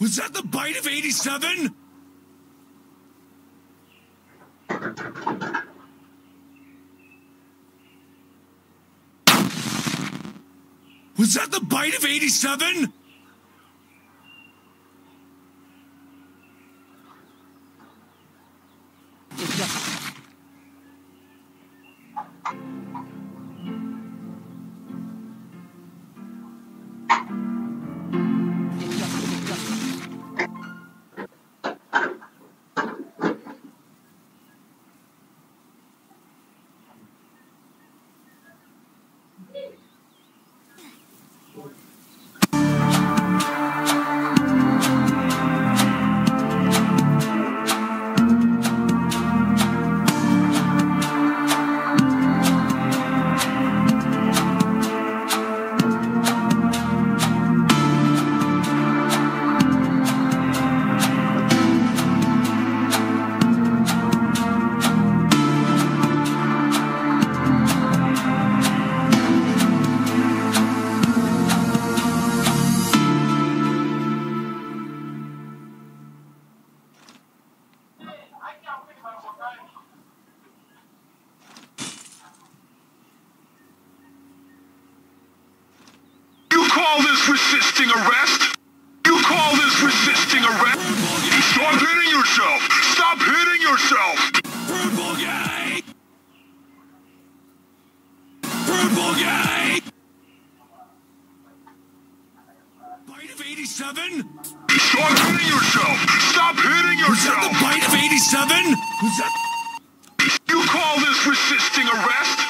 Was that the bite of 87? Was that the bite of 87? This resisting arrest? You call this resisting arrest? Stop hitting yourself! Stop hitting yourself! Purple guy! Purple guy! Bite of 87? Stop hitting yourself! Stop hitting yourself! Was that the bite of 87? Was that. You call this resisting arrest?